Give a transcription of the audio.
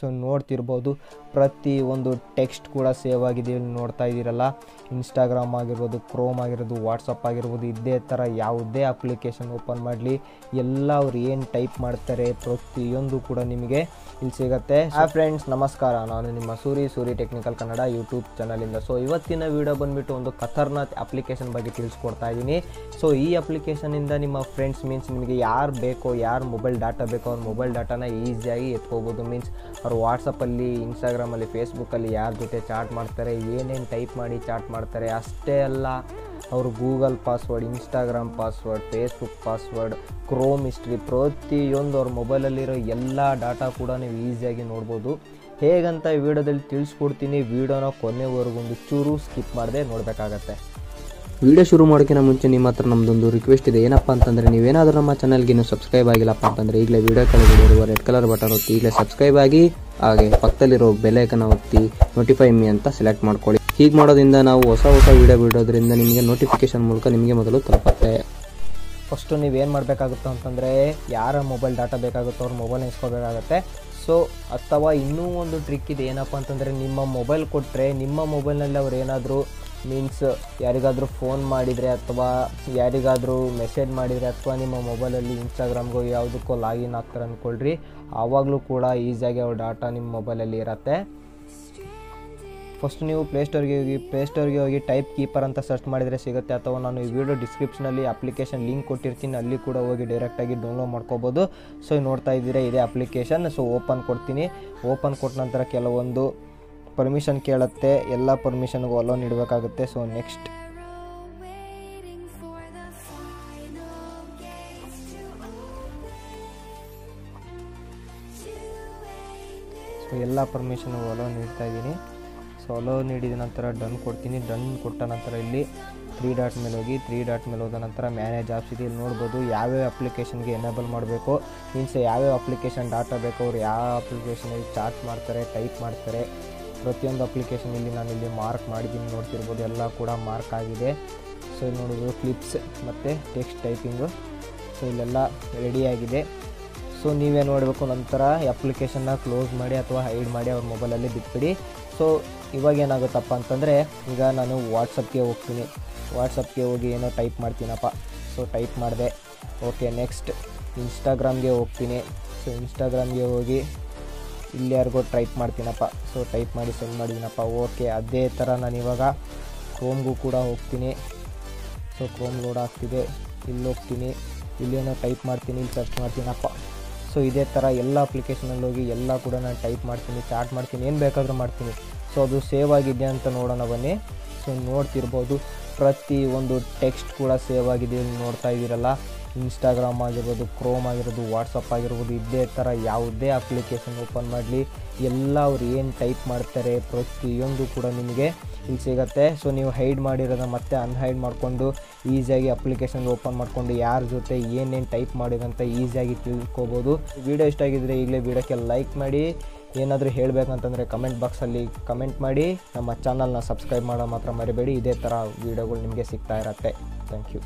So ನೋಡ್ತಿರ್ಬೋದು. ಪ್ರತಿ ಒಂದು ಟೆಕ್ಸ್ಟ್ ಕೂಡ ಸೇವ್ ಆಗಿದೆ ಇಲ್ಲಿ ನೋಡ್ತಾ ಇದ್ದೀರಲ್ಲ. ಇನ್ಸ್ಟಾಗ್ರಾಮ್ ಆಗಿರ್ಬೋದು ಕ್ರೋಮ್ ಆಗಿರ್ಬೋದು ವಾಟ್ಸಪ್ ಆಗಿರ್ಬೋದು, ಇದೇ ಥರ ಯಾವುದೇ ಅಪ್ಲಿಕೇಶನ್ ಓಪನ್ ಮಾಡಲಿ. ಎಲ್ಲ ಅವ್ರು ಏನು ಟೈಪ್ ಮಾಡ್ತಾರೆ ಪ್ರತಿಯೊಂದು ಕೂಡ ನಿಮಗೆ ಇಲ್ಲಿ ಸಿಗುತ್ತೆ. ಹಾಯ್ ಫ್ರೆಂಡ್ಸ್ ನಮಸ್ಕಾರ. ನಾನು ನಿಮ್ಮ ಸೂರಿ ಸೂರಿ ಟೆಕ್ನಿಕಲ್ ಕನ್ನಡ ಯೂಟ್ಯೂಬ್ ಚಾನಲಿಂದ ಸೊ ಇವತ್ತಿನ ವಿಡಿಯೋ ಬಂದುಬಿಟ್ಟು ಒಂದು ಖತರ್ನಾಥ್ ಅಪ್ಲಿಕೇಶನ್ ಬಗ್ಗೆ ತಿಳಿಸ್ಕೊಡ್ತಾ ಇದ್ದೀನಿ ಸೊ ಈ ಅಪ್ಲಿಕೇಶನಿಂದ ನಿಮ್ಮ ಫ್ರೆಂಡ್ಸ್ ಮೀನ್ಸ್ ನಿಮಗೆ ಯಾರು ಬೇಕೋ, ಯಾರು ಮೊಬೈಲ್ ಡಾಟಾ ಬೇಕೋ, ಅವ್ರ ಮೊಬೈಲ್ ಡಾಟಾನ ಈಸಿಯಾಗಿ ಎತ್ಕೋಬೋದು. ಮೀನ್ಸ್ ಅವ್ರು ವಾಟ್ಸಪ್ಪಲ್ಲಿ ಇನ್ಸ್ಟಾಗ್ರಾಮಲ್ಲಿ ಫೇಸ್ಬುಕ್ಕಲ್ಲಿ ಯಾರ ಜೊತೆ ಚಾಟ್ ಮಾಡ್ತಾರೆ, ಏನೇನು ಟೈಪ್ ಮಾಡಿ ಚಾಟ್ ಮಾಡ್ತಾರೆ, ಅಷ್ಟೇ ಅಲ್ಲ. ಅವರು Google password, Instagram password, Facebook password, Chrome history ಪ್ರತಿಯೊಂದು ಅವ್ರ ಮೊಬೈಲಲ್ಲಿರೋ ಎಲ್ಲ ಡಾಟಾ ಕೂಡ ನೀವು ಈಸಿಯಾಗಿ ನೋಡ್ಬೋದು. ಹೇಗಂತ ಈ ವಿಡಿಯೋದಲ್ಲಿ ತಿಳಿಸ್ಕೊಡ್ತೀನಿ, ವಿಡಿಯೋನ ಕೊನೆವರೆಗೂ ಒಂದು ಚೂರು ಸ್ಕಿಪ್ ಮಾಡದೆ ನೋಡಬೇಕಾಗತ್ತೆ. ವಿಡಿಯೋ ಶುರು ಮಾಡೋಕ್ಕಿಂತ ಮುಂಚೆ ನಿಮ್ಮ ಹತ್ರ ನಮ್ಮದೊಂದು ರಿಕ್ವೆಸ್ಟ್ ಇದೆ. ಏನಪ್ಪ ಅಂತಂದರೆ, ನೀವೇನಾದರೂ ನಮ್ಮ ಚಾನಲ್ಗೆ ಇನ್ನೂ ಸಬ್ಸ್ಕ್ರೈಬ್ ಆಗಿಲ್ಲಪ್ಪ ಅಂತಂದರೆ, ಈಗಲೇ ವಿಡಿಯೋ ಕೆಳಗಡೆ ರೆಡ್ ಕಲರ್ ಬಟನ್ ಒತ್ತಿ, ಈಗಲೇ ಸಬ್ಸ್ಕ್ರೈಬ್ ಆಗಿ, ಹಾಗೆ ಪಕ್ಕದಲ್ಲಿರೋ ಬೆಲೈಕನ್ನ ಒತ್ತಿ ನೋಟಿಫೈ ಮೀ ಅಂತ ಸೆಲೆಕ್ಟ್ ಮಾಡ್ಕೊಳ್ಳಿ. ಹೀಗೆ ಮಾಡೋದ್ರಿಂದ ನಾವು ಹೊಸ ಹೊಸ ವೀಡಿಯೋ ಬಿಡೋದ್ರಿಂದ ನಿಮಗೆ ನೋಟಿಫಿಕೇಶನ್ ಮೂಲಕ ನಿಮಗೆ ಮೊದಲು ತಲುಪುತ್ತೆ. ಫಸ್ಟು ನೀವೇನು ಮಾಡಬೇಕಾಗುತ್ತೆ ಅಂತಂದರೆ ಯಾರ ಮೊಬೈಲ್ ಡಾಟಾ ಬೇಕಾಗುತ್ತೋ ಅವ್ರ ಮೊಬೈಲ್ ಇಸ್ಕೋಬೇಕಾಗತ್ತೆ ಸೊ ಅಥವಾ ಇನ್ನೂ ಒಂದು ಟ್ರಿಕ್ ಇದೆ ಏನಪ್ಪ ಅಂತಂದರೆ ನಿಮ್ಮ ಮೊಬೈಲ್ ಕೊಟ್ಟರೆ ನಿಮ್ಮ ಮೊಬೈಲ್ನಲ್ಲಿ ಅವ್ರು ಏನಾದರೂ ಮೀನ್ಸ್ ಯಾರಿಗಾದರೂ ಫೋನ್ ಮಾಡಿದರೆ ಅಥವಾ ಯಾರಿಗಾದರೂ ಮೆಸೇಜ್ ಮಾಡಿದರೆ ಅಥವಾ ನಿಮ್ಮ ಮೊಬೈಲಲ್ಲಿ ಇನ್ಸ್ಟಾಗ್ರಾಮ್ಗೋ ಯಾವುದಕ್ಕೋ ಲಾಗಿನ್ ಆಗ್ತಾರೆ ಅಂದ್ಕೊಳ್ರಿ ಆವಾಗಲೂ ಕೂಡ ಈಸಿಯಾಗಿ ಅವ್ರ ಡಾಟಾ ನಿಮ್ಮ ಮೊಬೈಲಲ್ಲಿ ಇರತ್ತೆ. ಫಸ್ಟ್ ನೀವು ಪ್ಲೇಸ್ಟೋರ್ಗೆ ಹೋಗಿ ಪ್ಲೇಸ್ಟೋರ್ಗೆ ಹೋಗಿ ಟೈಪ್ ಕೀಪರ್ ಅಂತ ಸರ್ಚ್ ಮಾಡಿದರೆ ಸಿಗುತ್ತೆ. ಅಥವಾ ನಾನು ಈ ವಿಡಿಯೋ ಡಿಸ್ಕ್ರಿಪ್ಷನಲ್ಲಿ ಅಪ್ಲಿಕೇಶನ್ ಲಿಂಕ್ ಕೊಟ್ಟಿರ್ತೀನಿ, ಅಲ್ಲಿ ಕೂಡ ಹೋಗಿ ಡೈರೆಕ್ಟಾಗಿ ಡೌನ್ಲೋಡ್ ಮಾಡ್ಕೋಬೋದು. ಸೊ ನೋಡ್ತಾ ಇದ್ದೀರಾ, ಇದೇ ಅಪ್ಲಿಕೇಶನ್ ಸೊ ಓಪನ್ ಕೊಡ್ತೀನಿ. ಓಪನ್ ಕೊಟ್ಟ ನಂತರ ಕೆಲವೊಂದು ಪರ್ಮಿಷನ್ ಕೇಳುತ್ತೆ. ಎಲ್ಲ ಪರ್ಮಿಷನ್ಗೂ ಅಲೋನ್ ಇಡಬೇಕಾಗುತ್ತೆ. ಸೊ ನೆಕ್ಸ್ಟ್ ಸೊ ಎಲ್ಲ ಪರ್ಮಿಷನ್ಗೂ ಅಲೋನ್ ಇಡ್ತಾ ಇದ್ದೀನಿ. ಸೊ ಅಲೋ ನೀಡಿದ ನಂತರ ಡನ್ ಕೊಡ್ತೀನಿ. ಡನ್ ಕೊಟ್ಟ ನಂತರ ಇಲ್ಲಿ ತ್ರೀ ಡಾಟ್ ಮೇಲೆ ಹೋಗಿ ತ್ರೀ ಡಾಟ್ ಮೇಲೆ ಹೋದ ನಂತರ ಮ್ಯಾನೇಜ್ ಆಪ್ಸ್ ಇದೆ. ಇಲ್ಲಿ ನೋಡ್ಬೋದು ಯಾವ್ಯಾವ ಅಪ್ಲಿಕೇಶನ್ಗೆ ಎನೇಬಲ್ ಮಾಡಬೇಕು. ಮೀನ್ಸ್ ಯಾವ್ಯಾವ ಅಪ್ಲಿಕೇಶನ್ ಡಾಟಾ ಬೇಕು, ಅವ್ರು ಯಾವ ಅಪ್ಲಿಕೇಶನಲ್ಲಿ ಚಾರ್ಜ್ ಮಾಡ್ತಾರೆ ಟೈಪ್ ಮಾಡ್ತಾರೆ. ಪ್ರತಿಯೊಂದು ಅಪ್ಲಿಕೇಶನ್ ಇಲ್ಲಿ ನಾನು ಇಲ್ಲಿ ಮಾರ್ಕ್ ಮಾಡಿದ್ದೀನಿ ನೋಡ್ತಿರ್ಬೋದು. ಎಲ್ಲ ಕೂಡ ಮಾರ್ಕ್ ಆಗಿದೆ. ಸೊ ಇಲ್ಲಿ ನೋಡ್ಬೋದು ಕ್ಲಿಪ್ಸ್ ಮತ್ತು ಟೆಕ್ಸ್ಟ್ ಟೈಪಿಂಗು ಸೊ ಇಲ್ಲೆಲ್ಲ ರೆಡಿಯಾಗಿದೆ ಸೊ ನೀವೇ ಮಾಡಬೇಕು ನಂತರ ಅಪ್ಲಿಕೇಶನ್ನ ಕ್ಲೋಸ್ ಮಾಡಿ ಅಥವಾ ಹೈಡ್ ಮಾಡಿ ಅವ್ರ ಮೊಬೈಲಲ್ಲಿ ಬಿಟ್ಬಿಡಿ. ಸೊ ಇವಾಗ ಏನಾಗುತ್ತಪ್ಪ ಅಂತಂದರೆ, ಈಗ ನಾನು ವಾಟ್ಸಪ್ಗೆ ಹೋಗ್ತೀನಿ. ವಾಟ್ಸಪ್ಗೆ ಹೋಗಿ ಏನೋ ಟೈಪ್ ಮಾಡ್ತೀನಪ್ಪ. ಸೊ ಟೈಪ್ ಮಾಡಿದೆ. ಓಕೆ ನೆಕ್ಸ್ಟ್ ಇನ್ಸ್ಟಾಗ್ರಾಮ್ಗೆ ಹೋಗ್ತೀನಿ. ಸೊ ಇನ್ಸ್ಟಾಗ್ರಾಮ್ಗೆ ಹೋಗಿ ಇಲ್ಲಿ ಯಾರಿಗೋ ಟೈಪ್ ಮಾಡ್ತೀನಪ್ಪ. ಸೊ ಟೈಪ್ ಮಾಡಿ ಸೆಂಡ್ ಮಾಡಿದ್ದೀನಪ್ಪ ಓಕೆ ಅದೇ ಥರ ನಾನು ಇವಾಗ ಕ್ರೋಮ್ಗೂ ಕೂಡ ಹೋಗ್ತೀನಿ. ಸೊ ಕ್ರೋಮ್ ಲೋಡ್ ಆಗ್ತಿದೆ. ಇಲ್ಲಿ ಹೋಗ್ತೀನಿ. ಇಲ್ಲೇನೋ ಟೈಪ್ ಮಾಡ್ತೀನಿ. ಇಲ್ಲಿ ಸರ್ಚ್ ಮಾಡ್ತೀನಪ್ಪ. ಸೊ ಇದೇ ಥರ ಎಲ್ಲ ಅಪ್ಲಿಕೇಶನಲ್ಲಿ ಹೋಗಿ ಎಲ್ಲ ಕೂಡ ನಾನು ಟೈಪ್ ಮಾಡ್ತೀನಿ ಚಾಟ್ ಮಾಡ್ತೀನಿ, ಏನು ಬೇಕಾದರೂ ಮಾಡ್ತೀನಿ. ಸೊ ಅದು ಸೇವ್ ಆಗಿದೆ ಅಂತ ನೋಡೋಣ ಬನ್ನಿ. ಸೊ ನೋಡ್ತಿರ್ಬೋದು, ಪ್ರತಿ ಒಂದು ಟೆಕ್ಸ್ಟ್ ಕೂಡ ಸೇವ್ ಆಗಿದೆ ನೋಡ್ತಾ ಇದ್ದೀರಲ್ಲ. ಇನ್ಸ್ಟಾಗ್ರಾಮ್ ಆಗಿರ್ಬೋದು ಕ್ರೋಮ್ ಆಗಿರ್ಬೋದು ವಾಟ್ಸಪ್ ಆಗಿರ್ಬೋದು, ಇದೇ ಥರ ಯಾವುದೇ ಅಪ್ಲಿಕೇಶನ್ ಓಪನ್ ಮಾಡಲಿ, ಎಲ್ಲ ಅವ್ರು ಏನು ಟೈಪ್ ಮಾಡ್ತಾರೆ ಪ್ರತಿಯೊಂದು ಕೂಡ ನಿಮಗೆ ಇಲ್ಲಿ ಸಿಗುತ್ತೆ. ಸೊ ನೀವು ಹೈಡ್ ಮಾಡಿರೋದನ್ನ ಮತ್ತೆ ಅನ್ಹೈಡ್ ಮಾಡಿಕೊಂಡು ಈಸಿಯಾಗಿ ಅಪ್ಲಿಕೇಶನ್ ಓಪನ್ ಮಾಡಿಕೊಂಡು, ಯಾರ ಜೊತೆ ಏನೇನು ಟೈಪ್ ಮಾಡಿದಂತ ಈಸಿಯಾಗಿ ತಿಳ್ಕೊಬೋದು. ವಿಡಿಯೋ ಇಷ್ಟ ಆಗಿದ್ದರೆ ಈಗಲೇ ವಿಡಿಯೋಕ್ಕೆ ಲೈಕ್ ಮಾಡಿ. ಏನಾದರೂ ಹೇಳಬೇಕಂತಂದರೆ ಕಮೆಂಟ್ ಬಾಕ್ಸಲ್ಲಿ ಕಮೆಂಟ್ ಮಾಡಿ. ನಮ್ಮ ಚಾನಲ್ನ ಸಬ್ಸ್ಕ್ರೈಬ್ ಮಾಡೋ ಮಾತ್ರ ಮರಿಬೇಡಿ. ಇದೇ ಥರ ವೀಡಿಯೋಗಳು ನಿಮಗೆ ಸಿಗ್ತಾ ಇರತ್ತೆ. Thank you